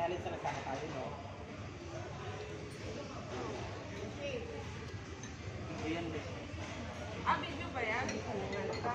alis na sana tayo, no? Ah, video ba.